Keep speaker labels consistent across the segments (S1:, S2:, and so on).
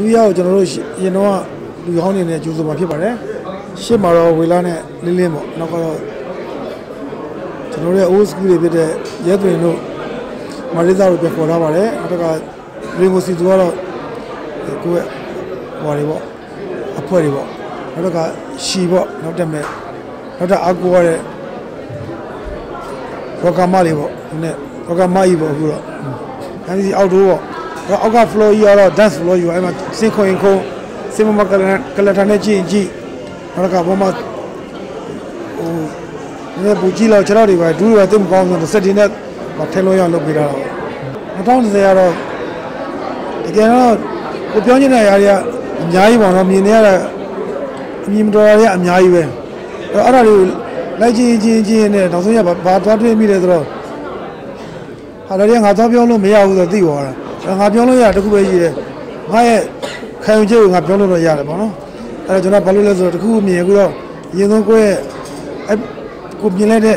S1: လူရကိုကျွန်တော်တို့ရင်တော့လူဟောင်းနေနဲ့ကျူးစုမှာဖြစ်ပါတယ်ရှေ့မှာတော့ဝေလာနဲ့လင်းလင်းပေါ့နောက်ကတော့ကျွန်တော်တို့ရဲ့ old school တွေဖြစ်တဲ့ရဲသွင်တို့မာရိဇာတို့ပြန်ခေါ်ထားပါတယ်နောက်ကရေကိုစီသူကတော့ကိုယ့်ရဲ့ဟော်တွေပေါ့အဖွဲ့တွေပေါ့နောက်ကရှီပေါ့နောက်တက်မဲ့နောက်တက်အကူရတဲ့ရောကမလေးပေါ့ဒီနေ့ရောကမကြီးပေါ့အခုတော့အဲဒီစီအောက်တိုးပေါ့ အောက်က floor ကြီးကတော့ dance floor ကြီးအဲ့မှာစင်ခွင်ခုံးစင်မမကလကလထာနဲ့ကြည့်ကြည့်နောက်ကဘောမှာဟိုဒီပူကြီးလောက်ခြေထောက်တွေပဲဒူးတွေတိတ်မကောင်းဆိုတော့စက်တင်နဲ့ထဲလို့ရအောင်လုပ်ပေးတာတော့2020ကတော့တကယ်တော့ကိုပြောနေတဲ့ຢာတွေကအများကြီးပေါ့နော်မြင်နေရတဲ့အမြင်မတော်ရတဲ့အများကြီးပဲအဲ့အဲ့ဒါတွေကိုလိုက်ချင်းချင်းချင်းနဲ့နောက်ဆုံးရဘာသွားတွေ့မိလဲဆိုတော့ဟာလည်းငါသွားပြောလို့မရဘူးဆိုတော့သိသွားတာ ငါပြောလို့ရတခုပဲရှိတယ်ငါရဲ့ခံယူချက်ကိုငါပြောလို့တော့ရတယ်ပေါ့နော်အဲ့တော့ကျွန်တော်ဘာလို့လဲဆိုတော့တခုမြင်အခုတော့အရင်ဆုံးကိုယ့်ရဲ့အဲ့ကိုမြင်လိုက်တဲ့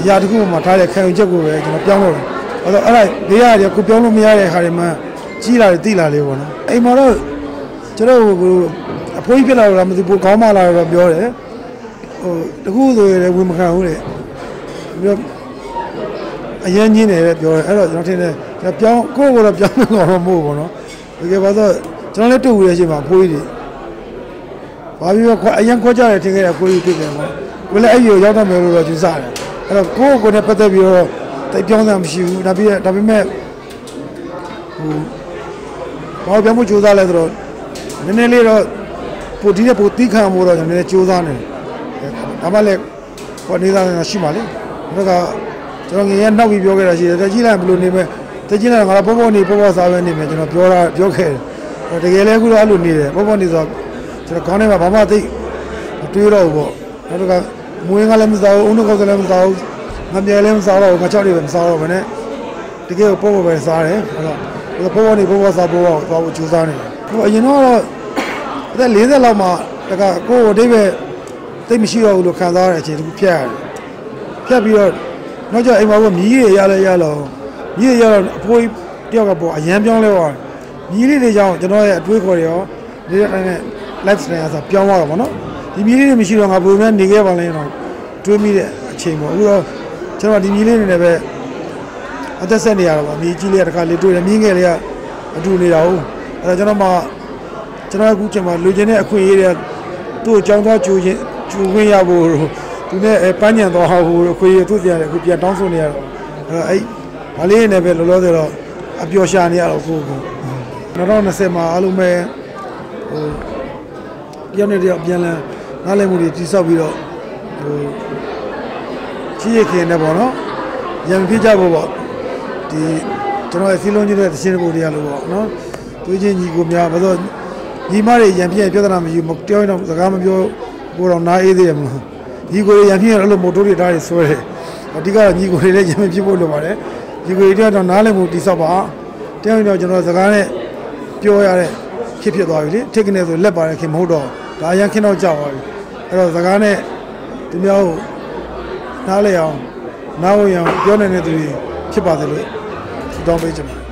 S1: အရာတခုမှထားတဲ့ခံယူချက်ကိုပဲကျွန်တော်ပြောင်းလို့တယ်အဲ့တော့အဲ့ဒါဘေးရတယ်ကိုပြောင်းလို့မရတဲ့ခါတွေမှကြီးလာတယ်တိလာလေးပေါ့နော်အိမ်မှာတော့ကျွန်တော်ဟိုအဖိုးကြီးဖြစ်လာတော့မသိဘူးကောင်းမလာတော့ပြောတယ်ဟိုတခုဆိုရင်ဝင်မခံဘူးတဲ့ပြီးတော့အရင်ကြီးနေတယ်ပြောတယ်အဲ့တော့ကျွန်တော်ထင်တယ် ကျွန်တော်ပြောင်းကိုယ့်ကိုယ်တော့ပြောင်းလို့တော့မဟုတ်ဘူးနော်တကယ်ပါတော့ကျွန်တော်လည်းတူရတဲ့အချိန်မှာဖိုးကြီးတွေဘာပြီးတော့အရင်ခေါ်ကြတယ်ထင်ခဲ့တယ်ဖိုးကြီးဖြစ်တယ်ပေါ့ကိုလည်းအဲ့ဒီကိုရောက်တော့မယ်လို့တော့ယူဆတယ်အဲ့တော့ကိုယ့်ကိုယ်နဲ့ပတ်သက်ပြီးတော့တိတ်ပြောင်းတာမရှိဘူးဒါပြီးဒါပေမဲ့ဟိုဘာပြောင်းမှုစူးစမ်းလဲဆိုတော့နည်းနည်းလေးတော့ပိုဒီတဲ့ပိုတီးခံမှုတော့နည်းနည်းစူးစမ်းနေတယ်ဒါမှလည်းဟိုနေသားရှိမှလေဒါကကျွန်တော်ငယ်ရနောက်ပြီးပြောခဲ့တာရှိတယ်တကြီးလိုက်ဘယ်လိုနေမလဲ တကြီးလိုက်ငါတော့ပေါ်ပေါ်နေပေါ်ပေါ်စားပဲနေမယ်ကျွန်တော်ပြောတာပြောခဲ့တယ်တကယ်လည်းအခုတော့အဲ့လိုနေတယ်ပေါ်ပေါ်နေဆိုကျွန်တော်ခေါင်းထဲမှာဘာမှသိမတွေးတော့ဘူးပေါ့နောက်ကမွေးကလည်းမစားဘူးအုံနှုတ်ကလည်းမစားဘူးငပြဲလည်းမစားတော့ဘူးငချောက်တွေလည်းမစားတော့ဘူးနဲ့တကယ်ပေါ်ပေါ်ပဲစားတယ်အဲ့တော့ပေါ်ပေါ်နေပေါ်ပေါ်စားပေါ်ပေါ်သွားဖို့ကြိုးစားနေတယ်ဟိုအရင်တော့အသက်40လောက်မှတကကိုယ်အတိတ်ပဲတိတ်မရှိတော့ဘူးလို့ခံစားရတဲ့အချိန်တခုဖြတ်ရတယ်ဖြတ်ပြီးတော့နောက်ကျအိမ်မှာကမြည်ရရလဲရလောမြ ည်ရရတော့အဖိုးတယောက်ကပေါ့အရန်ပြောင်းလဲသွားမြည်လေးတွေကြောင့်ကျွန်တော်ရဲ့အတွေးခေါ်တွေရောနေတဲ့တိုင်းနဲ့ life style အစားပြောင်းသွားတော့ဗောနော်ဒီမြည်လေးတွေမရှိတော့ငါဘယ်လိုများနေခဲ့ပါလဲတော့တွေးမိတဲ့အချိန်ပေါ့အခုတော့ကျွန်တော်ဒီမြည်လေးတွေနဲ့ပဲအသက်ဆက်နေရတော့ဗောမြည်ကြီးလေးတခါလေးတွေးတယ်မြင်းငယ်လေးကအတူနေတာဟုတ်အဲ့တော့ကျွန်တော်မှကျွန်တော်အခုချိန်မှာလူချင်းတဲ့အခွင့်အရေးတွေသူ့အကြောင်းသားကျူချင်းကျူခွင့်ရဖို့သူနဲ့ပန်းညံသွားဟောဖို့အခွင့်အရေးသူ့ပြန်တယ်အခုပြန်တောင်းဆိုနေရတော့အဲ့တော့အဲ့ ဘာလေးနဲ့ပဲလောလောဆယ်တော့အပျော်ရှာနေရတော့ကိုကို2020မှာအားလုံးပဲဟိုပြောင်းနေတော့ပြန်လဲနားလည်မှုတွေတိဆောက်ပြီးတော့ဟိုချီးရခင်နဲ့ပေါ့နော်ရံပြကြဖို့ပေါ့ဒီကျွန်တော်အစည်းလုံးကြီးတဲ့သရှင်ကိုတရားလို့ပေါ့နော်တွေးချင်းညီကိုများဘာလို့ညီမတွေရံပြည့်ပြဿနာမရှိဘူးတယောက်တော့စကားမပြောကိုတော့နားအေးသေးတယ်မလားညီကိုရံပြည့်အဲ့လိုမိုတိုတွေတားတွေဆွဲတယ်အဓိကတော့ညီကိုတွေလည်းရံပြည့်ဖို့လိုပါတယ် ညီကိုတွေတော့နားလည်မှုတိဆောက်ပါတယောက်တော့ကျွန်တော်စကားနဲ့ပြောရတဲ့ဖြစ်ဖြစ်သွားပြီလေထိတ်ကနေဆိုလက်ပါတယ်ခင်မဟုတ်တော့ဒါအရင်ခင်းတော့ကြောက်သွားပြီအဲ့တော့စကားနဲ့သူများကိုနားလဲအောင်နားဝင်အောင်ပြောနေတဲ့သူတွေဖြစ်ပါသလို့တောင်းပေးချင်ပါ